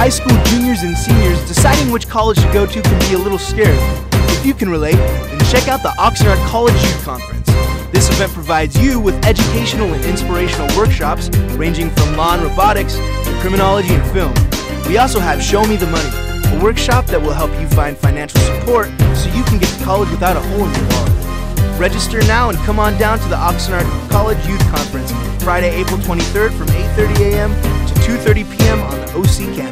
high school juniors and seniors, deciding which college to go to can be a little scary. If you can relate, then check out the Oxnard College Youth Conference. This event provides you with educational and inspirational workshops ranging from law and robotics to criminology and film. We also have Show Me the Money, a workshop that will help you find financial support so you can get to college without a hole in your wallet. Register now and come on down to the Oxnard College Youth Conference Friday, April 23rd from 8:30 a.m. to 2:30 p.m. on the OC campus.